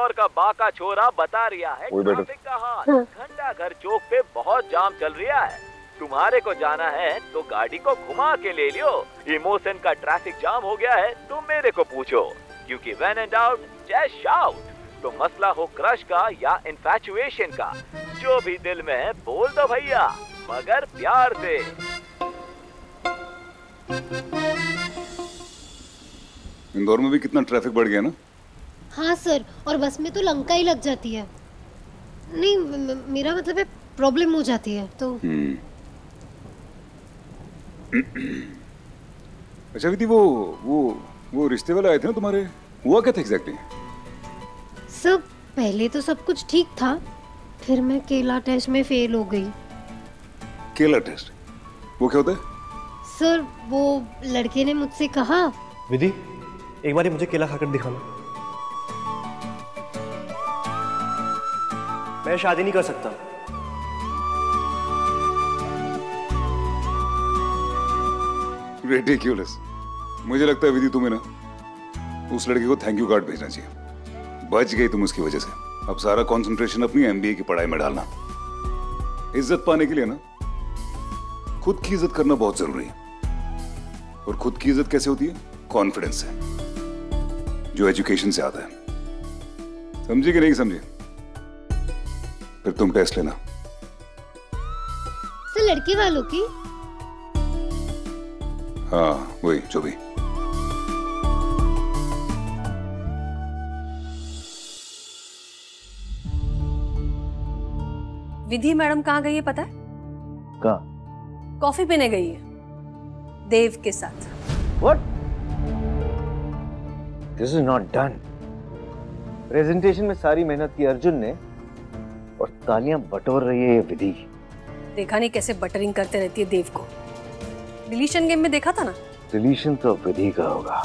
इंदौर का बाका छोरा बता रिया है ट्रैफ़िक का हाल। घंटा घर चौक पे बहुत जाम चल रिया है। तुम्हारे को जाना है तो गाड़ी को घुमा के ले लियो। इमोशन का ट्रैफ़िक जाम हो गया है तो मेरे को पूछो। क्योंकि when and out just shout तो मसला हो क्रश का या इन्फैचुएशन का जो भी दिल में है बोल दो भैया। मगर प्यार से। इंदौर में भी कितना ट्रैफ़िक बढ़ गया ना? हाँ सर और बस में तो लंका ही लग जाती है। नहीं म- म- मेरा मतलब है प्रॉब्लम हो जाती है तो हम्म। अच्छा विधि वो वो वो रिश्ते वाले आए थे ना तुम्हारे? हुआ क्या था एग्जैक्टली सब पहले तो सब कुछ ठीक था फिर मैं केला टेस्ट में फेल हो गई। केला टेस्ट? वो क्या होता है? सर वो लड़के ने मुझसे कहा विधि एक बार मुझे केला खाकर दिखाना। मैं शादी नहीं कर सकता। रेडिक्यूलस मुझे लगता है विधि तुम्हें ना, उस लड़के को थैंक यू कार्ड भेजना चाहिए। बच गई तुम उसकी वजह से। अब सारा कंसंट्रेशन अपनी एमबीए की पढ़ाई में डालना। इज़्ज़त पाने के लिए ना, खुद की इज़्ज़त करना बहुत ज़रूरी है। और खुद की इज़्ज़त कैसे होती है? कॉन्फिडेंस से। जो एजुकेशन से आता है। समझे कि नहीं समझे? फिर तुम टेस्ट लेना। सर लड़के वालों की? हाँ वही जो भी। विधि मैडम कहाँ गई है पता? है कहा? कॉफ़ी पीने गई है। देव के साथ। What? This is not done. Presentation में सारी मेहनत की अर्जुन ने और तालियाँ बटोर रही है ये विधि। देखा नहीं कैसे बटरिंग करते रहती है देव को। डिलीशन गेम में देखा था ना? डिलीशन तो विधि का होगा।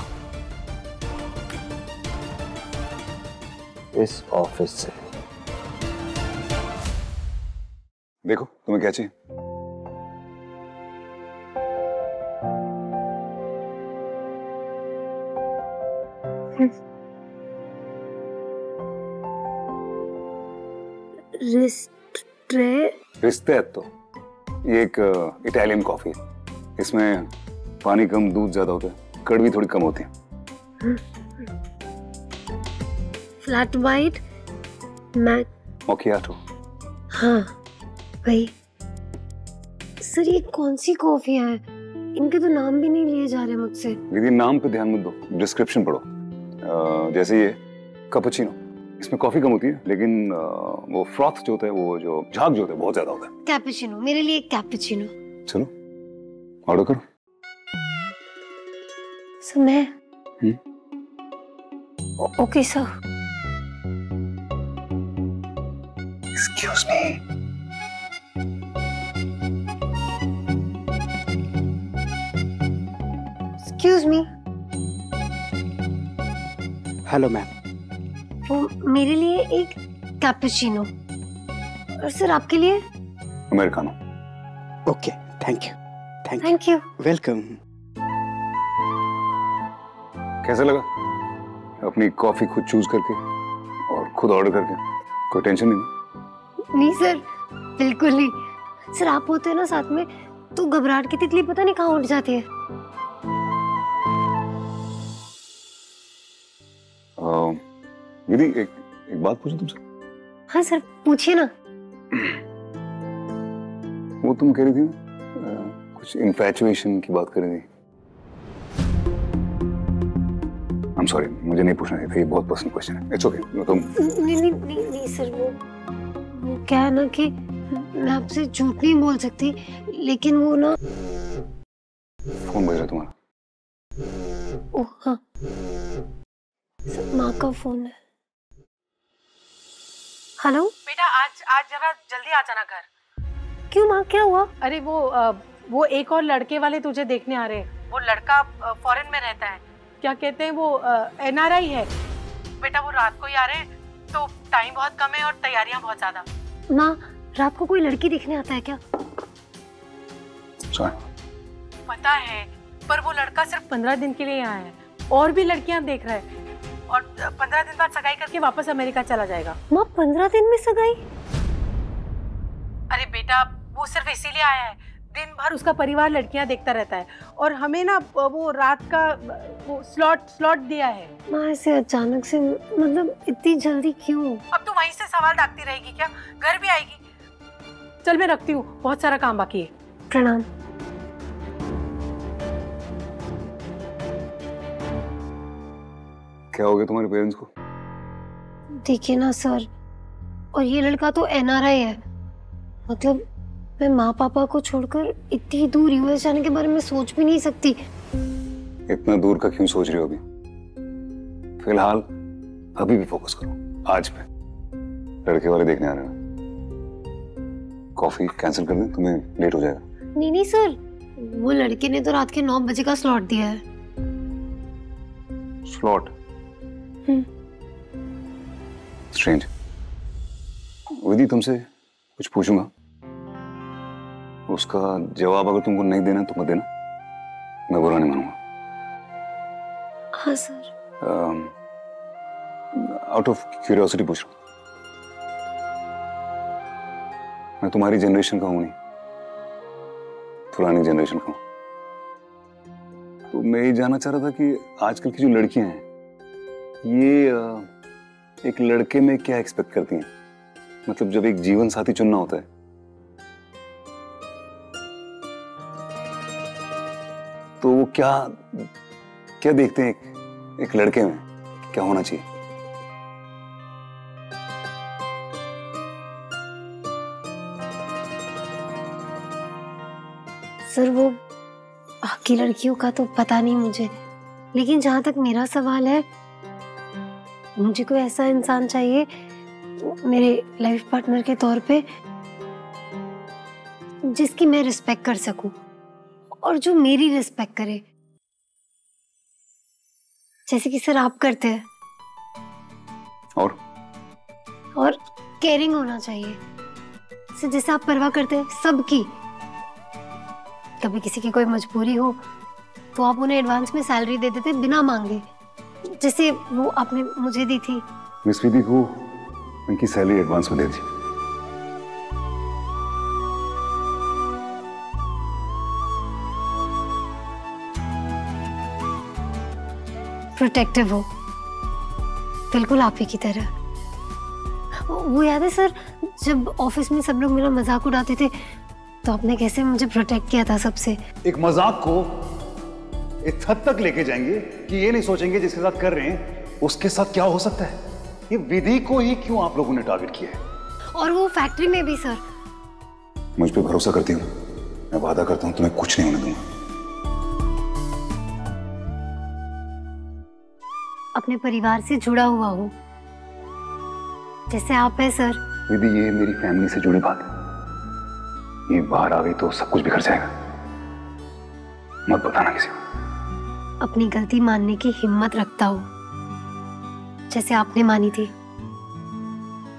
इस ऑफ़िस से। देखो तुम्हें क्या चाहिए? रिस्ट्रे तो ये एक इटालियन कॉफ़ी है। इसमें पानी कम दूध ज़्यादा होता है कड़वी थोड़ी कम होती है। Flat white mac macchiato. हाँ वही। सर ये कौन सी कॉफ़ी है? इनके तो नाम भी नहीं लिए जा रहे मुझसे। दीदी नाम पे ध्यान मत दो डिस्क्रिप्शन पढ़ो। अ, जैसे ये कपुचिनो इसमें कॉफ़ी कम होती है लेकिन वो फ्रॉथ जो होता है वो जो झाग जो होता है बहुत ज़्यादा होता है। कैपुचिनो मेरे लिए कैपुचिनो। चलो ऑर्डर करो। सर मैं हम्म? Okay sir. Excuse me excuse me hello ma'am मेरे लिए एक कैपुचिनो और सर आपके लिए? Americano. Okay thank you thank you thank you welcome कैसा लगा? अपनी कॉफ़ी खुद चूज़ करके और खुद ऑर्डर करके। कोई टेंशन नहीं नहीं सर बिल्कुल नहीं। सर आप होते हैं ना साथ में तो घबराहट की तितली पता नहीं कहाँ उठ जाती है। दीदी एक बात पूछूँ तुमसे? हाँ सर पूछिए ना। वो तुम कह रही थी अ, कुछ इन्फैचुएशन की बात कर रही थी। आई एम सॉरी मुझे नहीं पूछना चाहिए था ये बहुत पर्सनल क्वेश्चन है। इट्स ओके okay, तुम नहीं नहीं नहीं नहीं सर वो वो क्या है ना कि मैं आपसे झूठ नहीं बोल सकती लेकिन वो ना फ़ोन बज रहा तुम्हारा। ओ हाँ। सर माँ का फ़ोन है। हेलो? बेटा आज आज जरा जल्दी आ जाना घर। क्यों माँ? क्या हुआ? अरे वो वो एक और लड़के वाले तुझे देखने आ रहे हैं। वो लड़का फॉरेन में रहता है। क्या कहते हैं वो एनआरआई है? बेटा वो रात को ही आ रहे हैं तो टाइम बहुत कम है और तैयारियाँ बहुत ज़्यादा। माँ रात को कोई लड़की देखने आता है क्या? पता है पर वो लड़का सिर्फ़ पंद्रह दिन के लिए यहाँ है। और भी लड़कियाँ देख रहा है। और पंद्रह दिन बाद सगाई करके वापस अमेरिका चला जाएगा। माँ पंद्रह दिन में सगाई? अरे बेटा वो सिर्फ़ इसीलिए आया है। दिन भर उसका परिवार लड़कियाँ देखता रहता है। और हमें ना वो रात का वो स्लॉट स्लॉट दिया है। माँ ऐसे अचानक से मतलब इतनी जल्दी क्यों? अब तू वहीं से सवाल दागती रहेगी क्या? घर भी आएगी। चल मैं रखती हूँ बहुत सारा काम बाकी है। प्रणाम। क्या हो गया तुम्हारे पेरेंट्स को? देखिए ना सर और ये लड़का तो एनआरआई है। मतलब मैं माँ पापा को छोड़कर इतनी दूर यूएस जाने के बारे में सोच भी नहीं सकती। इतना दूर का क्यों सोच रही हो अभी? फ़िलहाल अभी भी फोकस करो। आज पे। लड़के वाले देखने आ रहे हैं। कॉफ़ी कैंसिल कर दें तुम्हें लेट हो जाएगा। नहीं नहीं सर वो लड़के ने तो रात के नौ बजे का स्लॉट दिया है। स्लॉट। स्ट्रेंज विधि तुमसे कुछ पूछूँगा। उसका जवाब अगर तुमको नहीं देना तो मत देना। मैं बुरा नहीं मानूँगा। हाँ सर। आउट ऑफ़ क्यूरियोसिटी पूछ रहा हूँ। मैं तुम्हारी जनरेशन का हूँ नहीं। पुरानी जनरेशन का हूँ। तो मैं ये जानना चाह रहा था कि आजकल की जो लड़कियाँ हैं ये एक लड़के में क्या एक्सपेक्ट करती हैं? मतलब जब एक जीवन साथी चुनना होता है। तो वो क्या क्या देखते हैं एक, एक लड़के में? क्या होना चाहिए? सर वो बाकी लड़कियों का तो पता नहीं मुझे। लेकिन जहाँ तक मेरा सवाल है मुझे कोई ऐसा इंसान चाहिए मेरे लाइफ पार्टनर के तौर पे जिसकी मैं रिस्पेक्ट कर सकूँ और जो मेरी रिस्पेक्ट करे। जैसे कि सर आप करते हैं। और? और केयरिंग होना चाहिए। सर जैसे आप परवाह करते हैं सबकी कभी किसी की कोई मजबूरी हो तो आप उन्हें एडवांस में सैलरी दे देते बिना मांगे। जैसे वो आपने मुझे दी थी। मिस विधि को उनकी सैलरी एडवांस में दे दी। प्रोटेक्टिव हो। बिल्कुल आप ही की तरह। वो याद है सर जब ऑफ़िस में सब लोग मेरा मज़ाक उड़ाते थे तो आपने कैसे मुझे प्रोटेक्ट किया था सबसे? एक मज़ाक को इस हद तक लेके जाएँगे कि ये नहीं सोचेंगे जिसके साथ कर रहे हैं उसके साथ क्या हो सकता है? ये विधि को ही क्यों आप लोगों ने टारगेट किया है? और वो फैक्ट्री में भी सर मुझ पे भरोसा करती हूँ। मैं वादा करता हूँ तुम्हें कुछ नहीं होने दूँगा। अपने परिवार से जुड़ा हुआ हो। जैसे आप है सर विधि ये मेरी फैमिली से जुड़ी बात है। ये बाहर आ गई तो सब कुछ बिखर जाएगा। मत बताना किसी को। अपनी गलती मानने की हिम्मत रखता हो। जैसे आपने मानी थी।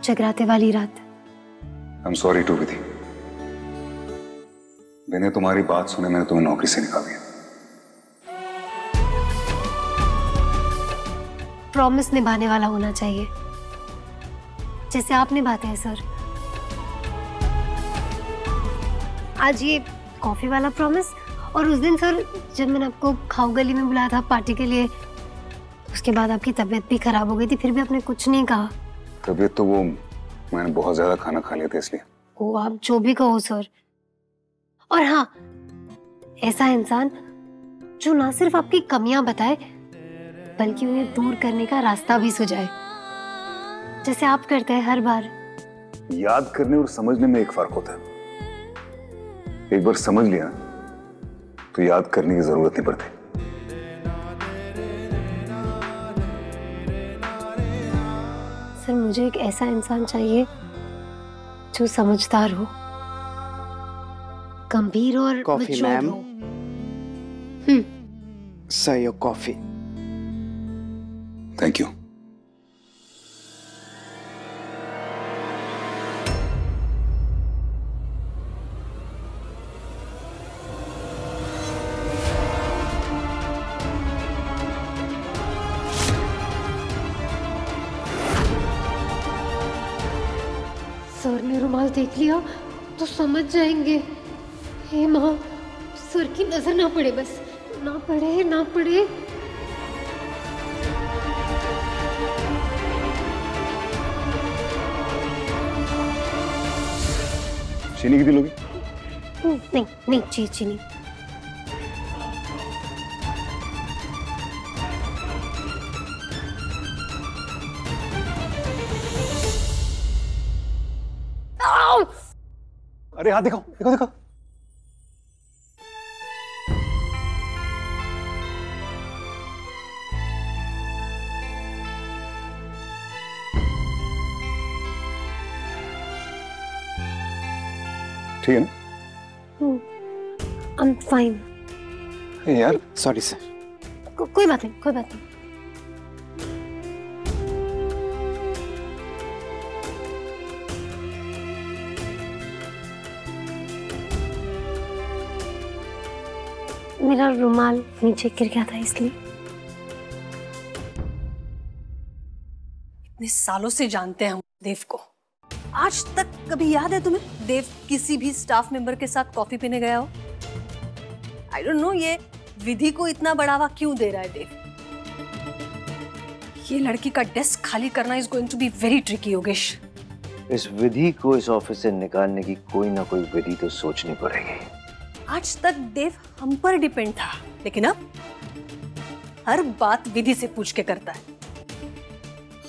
जगराते वाली रात। I am sorry to Vidhi मैंने तुम्हारी बात सुने मैंने तुम्हें नौकरी से निकाल दिया। प्रॉमिस निभाने वाला होना चाहिए। जैसे आप निभाते हैं सर आज ये कॉफ़ी वाला प्रॉमिस और उस दिन सर जब मैंने आपको खाऊ गली में बुलाया था पार्टी के लिए उसके बाद आपकी तबीयत भी खराब हो गई थी फिर भी आपने कुछ नहीं कहा। तबीयत तो वो मैंने बहुत ज़्यादा खाना खा लिया था इसलिए। ओ आप जो भी कहो सर। और हाँ ऐसा इंसान जो ना सिर्फ़ आपकी कमियाँ बताए बल्कि उन्हें दूर करने का रास्ता भी सुझाए। जैसे आप करते हैं हर बार। याद करने और समझने में एक फ़र्क होता है। एक बार समझ लिया ना, तो याद करने की ज़रूरत नहीं पड़ती सर मुझे एक ऐसा इंसान चाहिए जो समझदार हो गंभीर और कॉफ़ी मैम. हो hmm Sir, your coffee. Thank you sir ने रुमाल देख लिया तो समझ जाएँगे। हे माँ सर की नज़र ना पड़े बस। ना पड़े ना पड़े। चीनी कितनी लोगी? हम्म, नहीं नहीं चीनी। अरे हाँ दिखाओ दिखाओ दिखाओ। ठीक है ना? आई एम फाइन यार सॉरी सर को, कोई बात नहीं कोई बात नहीं। मेरा रुमाल नीचे गिर गया था इसलिए। इतने सालों से जानते हैं देव को। आज तक कभी याद है तुम्हें? देव किसी भी स्टाफ मेंबर के साथ कॉफ़ी पीने गया हो? आई डोंट नो ये विधि को इतना बढ़ावा क्यों दे रहा है देव? ये लड़की का डेस्क खाली करना is going to be very tricky Yogesh. इस विधि को इस ऑफ़िस से निकालने की कोई ना कोई विधि तो सोचनी पड़ेगी। आज तक देव हम पर डिपेंड था लेकिन अब हर बात विधि से पूछ के करता है।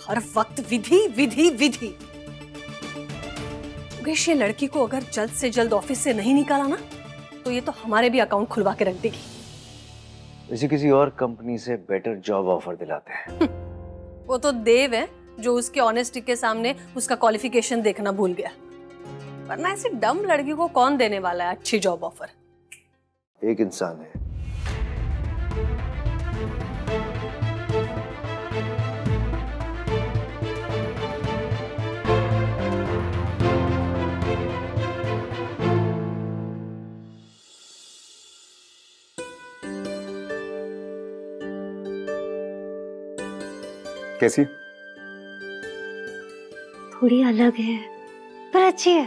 हर वक्त विधि विधि विधि। योगेश ये लड़की को अगर जल्द से जल्द ऑफ़िस से नहीं निकाला ना तो ये तो हमारे भी अकाउंट खुलवा के रख देगी। इसे किसी और कंपनी से बेटर जॉब ऑफ़र दिलाते हैं। वो तो देव है जो उसके ऑनेस्टी के सामने उसका क्वालिफिकेशन देखना भूल गया। वरना ऐसी डम लड़की को कौन देने वाला है अच्छी जॉब ऑफ़र एक इंसान है। कैसी? थोड़ी अलग है पर अच्छी है।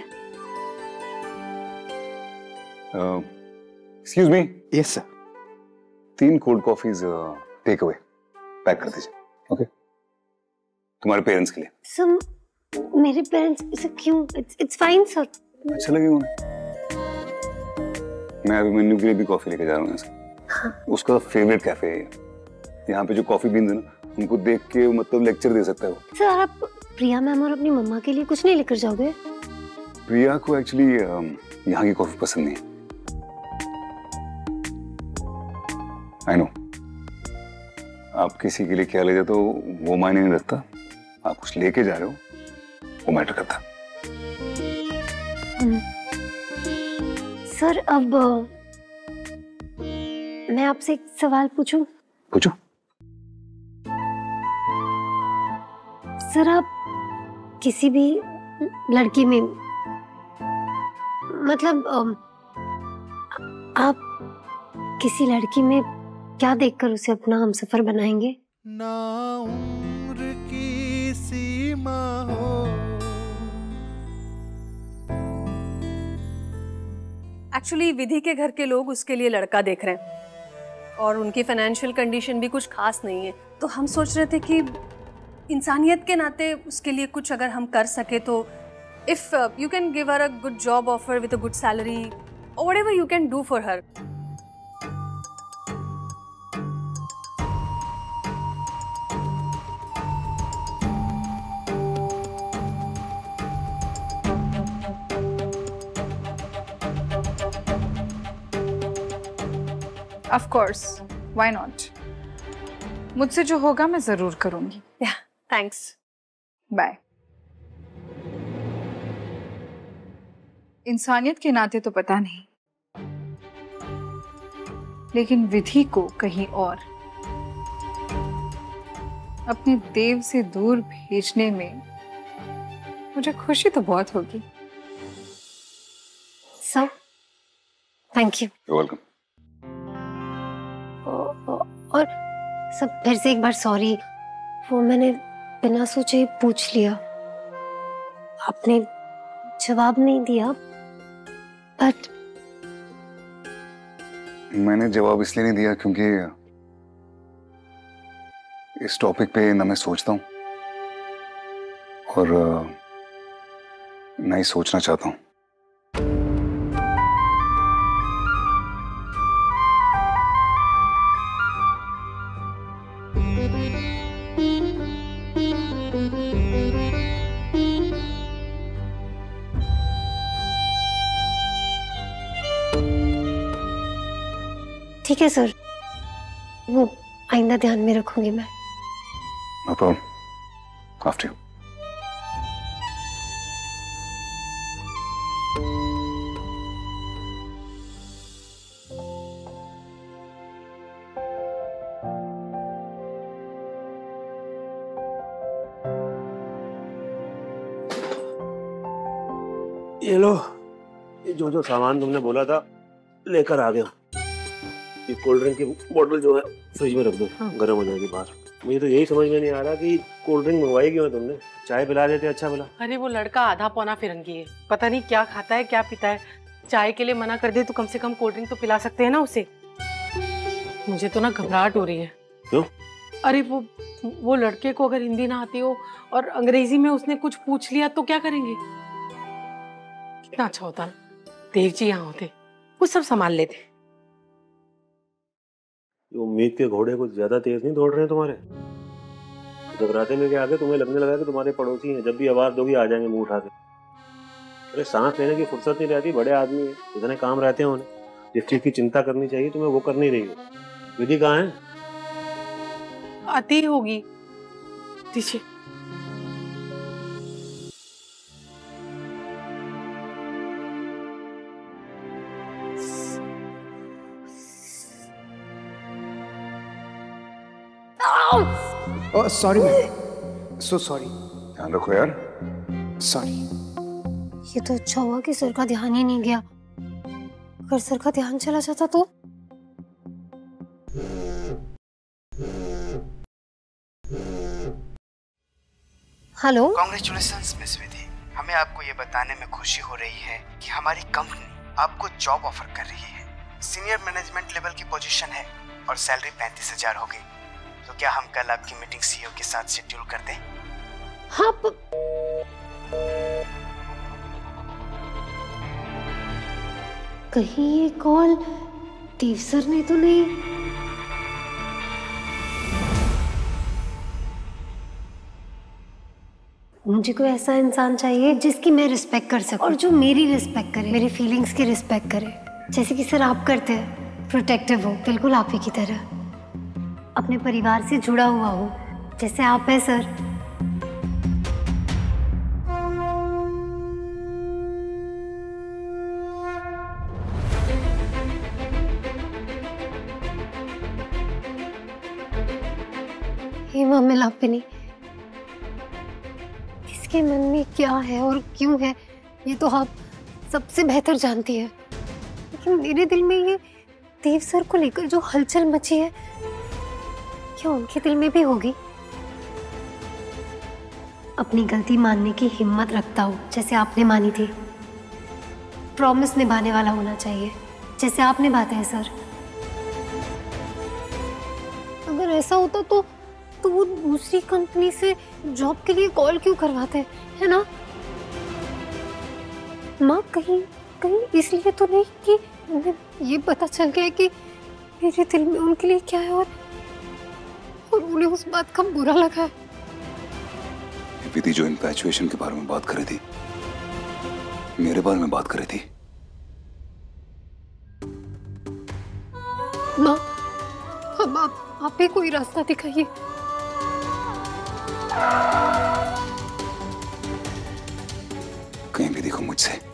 एक्सक्यूज मी यस सर तीन cold coffees take away pack कर दीजिए ओके तुम्हारे पेरेंट्स के लिए। सर मेरे पेरेंट्स क्यों? इट्स इट्स फाइन सर अच्छा लगे उन्हें मैं अभी मेन्यू के लिए भी कॉफ़ी लेके जा रहा हूँ यहाँ से उसका फेवरेट कैफ़े है यहाँ पे जो कॉफ़ी बीन्स है ना उनको देख के मतलब लेक्चर दे सकता है वो। सर आप प्रिया मैम और अपनी मम्मा के लिए कुछ नहीं लेकर जाओगे? प्रिया को एक्चुअली यहाँ की कॉफ़ी पसंद नहीं आई नो आप किसी के लिए क्या ले जाते हो वो मायने नहीं रखता। आप कुछ लेके जा रहे हो वो मैटर करता। सर अब मैं आपसे एक सवाल पूछूँ? पूछो। सर आप किसी भी लड़की में मतलब आप किसी लड़की में क्या देखकर उसे अपना हम सफ़र बनाएँगे? ना उम्र की सीमा हो। एक्चुअली विधि के घर के लोग उसके लिए लड़का देख रहे हैं। और उनकी फाइनेंशियल कंडीशन भी कुछ खास नहीं है। तो हम सोच रहे थे कि इंसानियत के नाते उसके लिए कुछ अगर हम कर सके तो if you can give her a good job offer with a good salary और what you can do for her of course why not मुझसे जो होगा मैं ज़रूर करूँगी। थैंक्स बाय इंसानियत के नाते तो पता नहीं। लेकिन विधि को कहीं और। अपने देव से दूर भेजने में मुझे खुशी तो बहुत होगी। Sir thank you you welcome और सब फिर से एक बार सॉरी वो मैंने बिना सोचे पूछ लिया। आपने जवाब नहीं दिया बट मैंने जवाब इसलिए नहीं दिया क्योंकि इस टॉपिक पे ना मैं सोचता हूँ और ना ही सोचना चाहता हूँ। ठीक है सर। वो आइंदा ध्यान में रखूँगी मैं। नो प्रॉब्लम आफ्टर यू ये लो ये जो जो सामान तुमने बोला था लेकर आ गया ये कोल्ड ड्रिंक की बोतल जो है फ्रिज में रख दो गर्म हो जाएगी बाहर। मुझे तो यही समझ में नहीं आ रहा कि कोल्ड ड्रिंक मंगवाई क्यों है तुमने? चाय पिला देते अच्छा भला अरे वो लड़का आधा पौना फिरंगी है। पता नहीं क्या खाता है क्या पीता है। चाय के लिए मना कर दे तो कम से कम कोल्ड ड्रिंक तो पिला सकते हैं ना उसे। मुझे तो ना घबराहट हो रही है। क्यों? अरे वो वो लड़के को अगर हिंदी ना आती हो और अंग्रेज़ी में उसने कुछ पूछ लिया तो क्या करेंगे? कितना अच्छा होता। ना देव जी यहाँ होते वो सब संभाल लेते। उम्मीद के घोड़े कुछ ज़्यादा तेज नहीं दौड़ रहे हैं तुम्हारे? घबराते में क्या आगे तुम्हें लगने लगा कि तुम्हारे पड़ोसी हैं? जब भी आवाज़ दोगी, आ जाएँगे मुँह उठा के। अरे, सांस लेने की फुर्सत नहीं रहती, बड़े आदमी है। इतने काम रहते हैं उन्हें। जिस चीज़ की चिंता करनी चाहिए, तुम्हें वो कर नहीं रही हो। विधि कहाँ है? आती होगी। दीजिए। सॉरी मैम सो सॉरी ध्यान रखो यार। सॉरी ये तो अच्छा हुआ कि सर का ध्यान ही नहीं गया। अगर सर का ध्यान चला जाता तो? हेलो? कॉन्ग्रेचुलेशन मिस विधि हमें आपको ये बताने में खुशी हो रही है कि हमारी कंपनी आपको जॉब ऑफ़र कर रही है। सीनियर मैनेजमेंट लेवल की पोजीशन है और सैलरी पैंतीस हज़ार होगी तो क्या हम कल आपकी मीटिंग सीईओ के साथ शेड्यूल कर दें? हाँ प... कहीं ये कॉल देव सर ने तो नहीं? मुझे कोई ऐसा इंसान चाहिए जिसकी मैं रिस्पेक्ट कर सकूँ। और जो मेरी रिस्पेक्ट करे, मेरी फीलिंग्स की रिस्पेक्ट करे। जैसे कि सर आप करते हैं प्रोटेक्टिव हो, बिल्कुल आप ही की तरह। अपने परिवार से जुड़ा हुआ हो। जैसे आप हैं, सर। हेमा इसके मन में क्या है और क्यों है, ये तो आप सबसे बेहतर जानती है। लेकिन मेरे दिल में ये देव सर को लेकर जो हलचल मची है क्या उनके दिल में भी होगी? अपनी गलती मानने की हिम्मत रखता हो, जैसे आपने मानी थी। प्रॉमिस निभाने वाला होना चाहिए, जैसे आप निभाते हैं, सर। अगर ऐसा होता तो तो वो दूसरी कंपनी से जॉब के लिए कॉल क्यों करवाते, हैं ना? माँ, कहीं कहीं इसलिए तो नहीं कि ये पता चल गया कि मेरे दिल में उनके लिए क्या है और और उन्हें उस बात का बुरा लगा। है विधि जो इन्फैचुएशन के बारे में बात कर रही थी मेरे बारे में बात कर रही थी। माँ अब आप आप ही कोई रास्ता दिखाइए। कहीं भी देखो मुझसे।